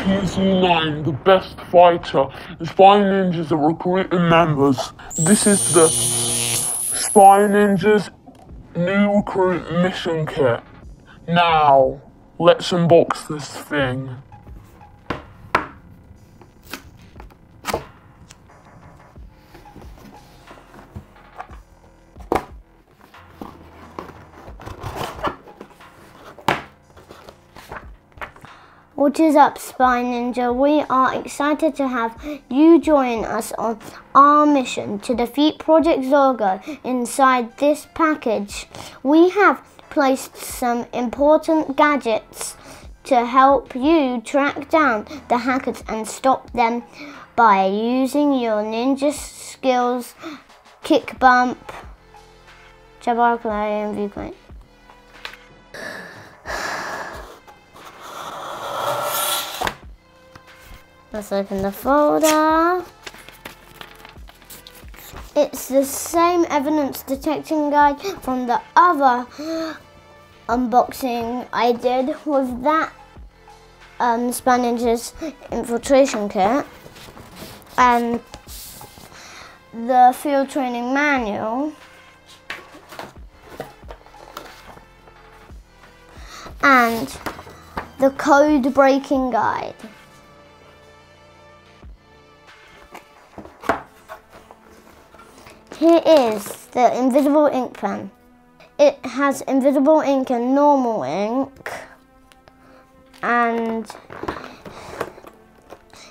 PZ9, the best fighter. The Spy Ninjas are recruiting members. This is the Spy Ninjas new recruit mission kit. Now, let's unbox this thing. What is up, Spy Ninja? We are excited to have you join us on our mission to defeat Project Zorgo. Inside this package, we have placed some important gadgets to help you track down the hackers and stop them by using your ninja skills, kick bump, Jabbar and viewpoint. Let's open the folder. It's the same evidence detecting guide from the other unboxing I did with that um, Spanish infiltration kit and the field training manual and the code breaking guide. Here is the invisible ink pen. It has invisible ink and normal ink. And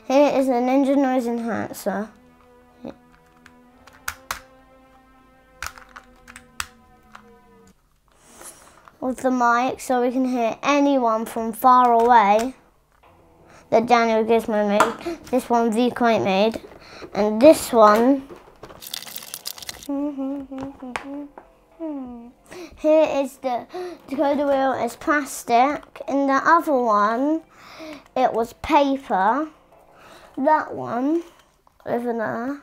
here is a Ninja Noise Enhancer. With the mic so we can hear anyone from far away that Daniel Gizmo made. This one Vy Qwaint made. And this one here is the decoder wheel is plastic. In the other one, it was paper. That one over there.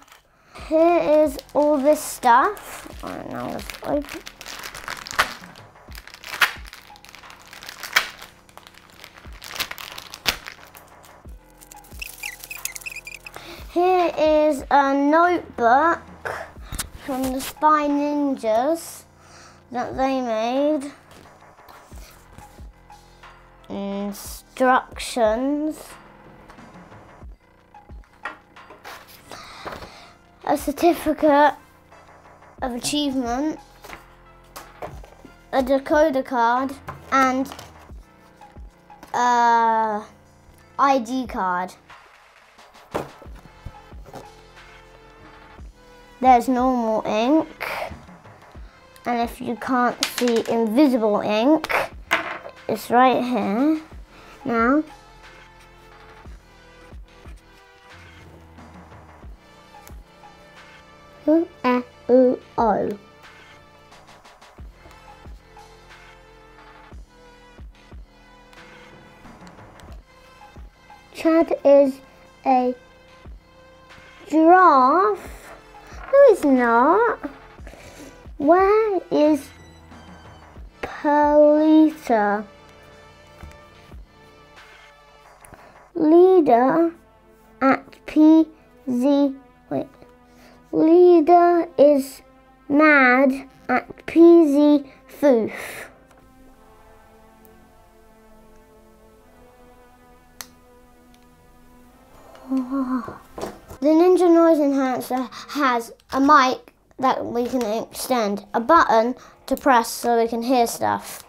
Here is all this stuff. Alright, now let's open. Here is a notebook from the Spy Ninjas that they made. Instructions. A certificate of achievement. A decoder card and uh, a ID card. There's normal ink. And if you can't see invisible ink, it's right here. Now, ooh, eh. Chad is a giraffe. It's not. Where is Polita? Leader at PZ. Wait. Leader is mad at PZ Foof. Oh. The Ninja Noise Enhancer has a mic that we can extend, a button to press so we can hear stuff.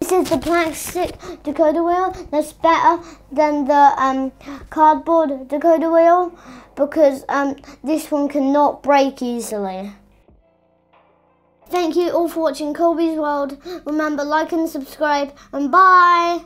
This is the plastic decoder wheel that's better than the um, cardboard decoder wheel because um, this one cannot break easily. Thank you all for watching Colby's World. Remember, like and subscribe, and bye!